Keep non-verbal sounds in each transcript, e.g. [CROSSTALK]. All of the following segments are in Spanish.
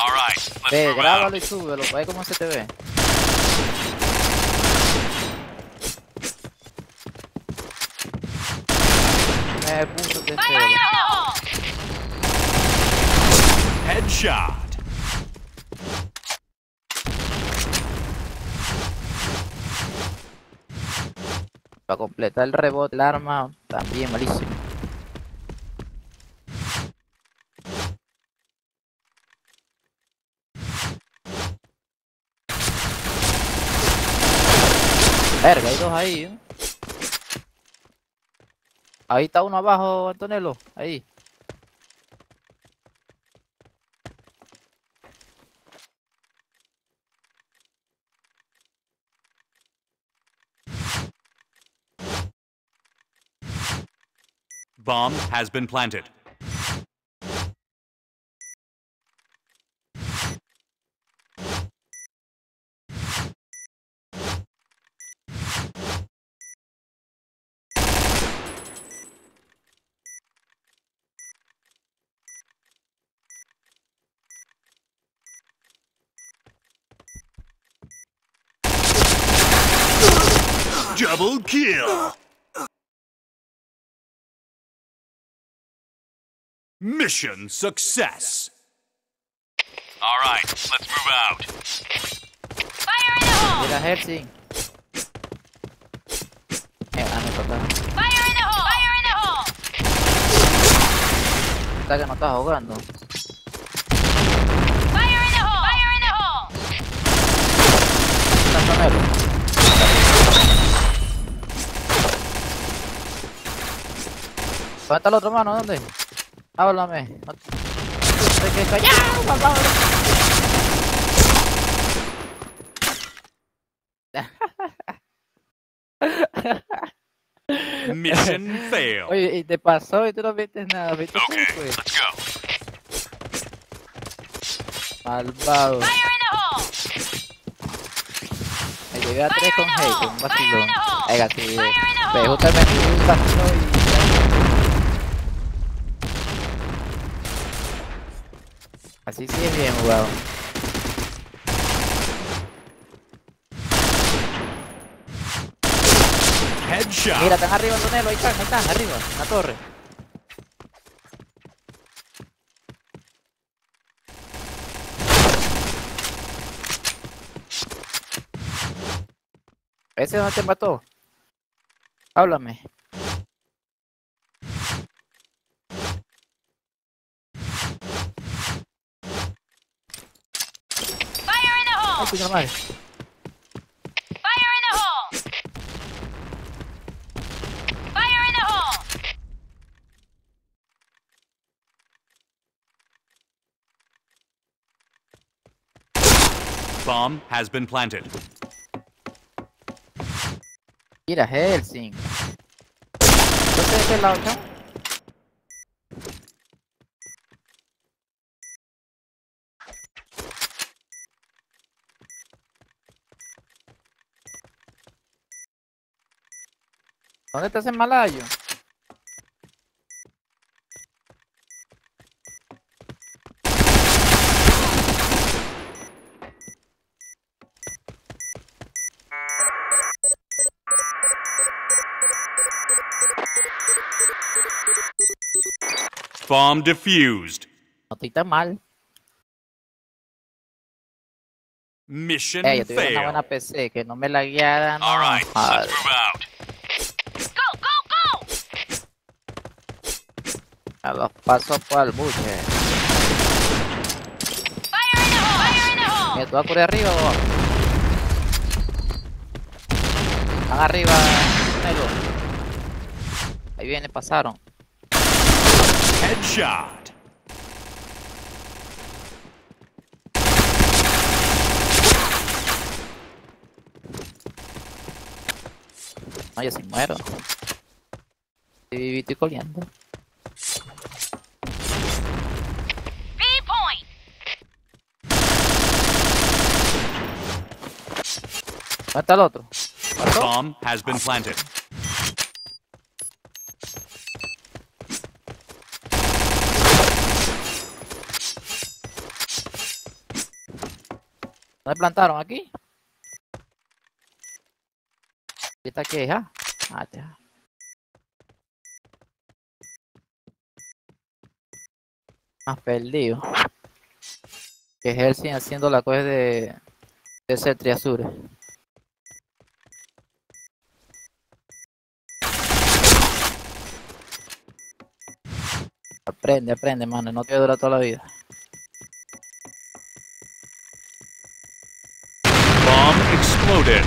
All right, let's Ve, grábalo y súbelo, ve cómo se te ve. Me puso de! Headshot. Para completar el rebote, el arma también malísimo. Verga, hay dos ahí. ¿eh? Ahí está uno abajo, Antonello. Ahí. Bomb has been planted. Double kill. Mission success. All right, let's move out. Fire in the hole! Mira, Helsing. Eh, ah, no, toca. Fire in the hole! Fire in the hole! Está que no estás jugando. Fire in the hole! Fire in the hole! Está Antonello. ¿Dónde está el otro mano? ¿Dónde? Háblame. No te callado, [LAUGHS] papá. Mission failed. Oye, y te pasó y tú no viste nada. ¿Viste Okay, cómo fue? let's go. Malvado. Fire in the hole! Me llegué a tres con Fire in the hate, un vacilón. Fire in the hole. Venga, sí. Hole. justamente un vacilón y... Así sí es bien jugado. Headshot. Mira, están arriba, Antonello, ahí están, ahí están, arriba, en la torre. Ese no te mató. Háblame. Ay, hole! puño madre. Fire in the hole! Fire in the hole! Bomb has been planted. Mira, Helsing. ¿Dónde es el lado, chavo? ¿Dónde estás en Malayo? Bomb defused. No estoy tan mal. Mission Eh, yo tuve una buena. PC, que no me la guiaran. All right, joder. let's move out. Go, go, go! A los pasos por el buche. Fire ¿tú vas por arriba o? Están arriba, Nelo. Ahí viene, pasaron. Headshot. No, yo sí muero. Estoy vivito y coleando. ¿Dónde está el otro? Bomb has been planted. ¿Dónde plantaron? ¿Aquí? ¿Y está aquí, ja? Ah, ya. Más perdido. Que Helsing haciendo la cosa de, de ser triazure. Aprende, aprende, mano. No te dura toda la vida. Bomb exploded.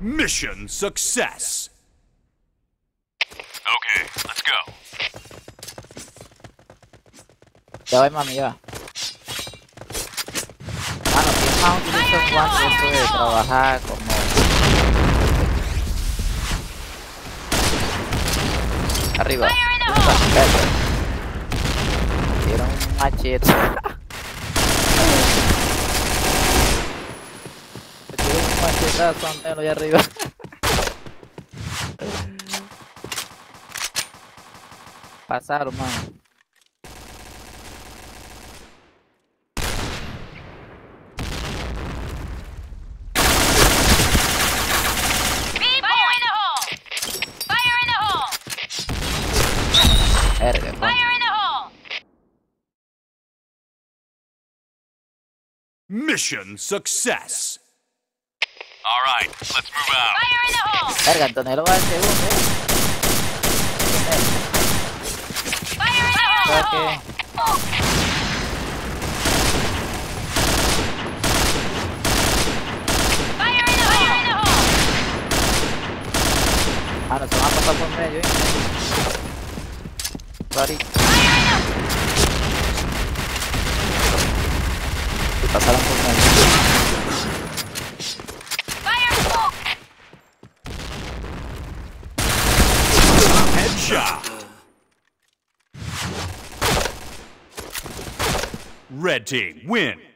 Mission success. Okay, let's go. Ya va, mami, ya va. Mano, ¿quién más utiliza un guante eso de trabajar como... Arriba. Dieron un machete. Me dieron un machetazo a Melo allá arriba. [LAUGHS] Pasaron, mano. B Fire in the hole. Fire in the hole. Verga, mano. Fire in the hole. Mission success. All right, let's move out. Fire in the hole. Verga, Antonio va al segundo, eh. Fire in the Creo hole. que... Fire in the hole. Fire in the hole. Ah, no, se van a pasar por medio, eh. Clarito. Fire in the Se pasaron por medio. Fire. Headshot. Red team win.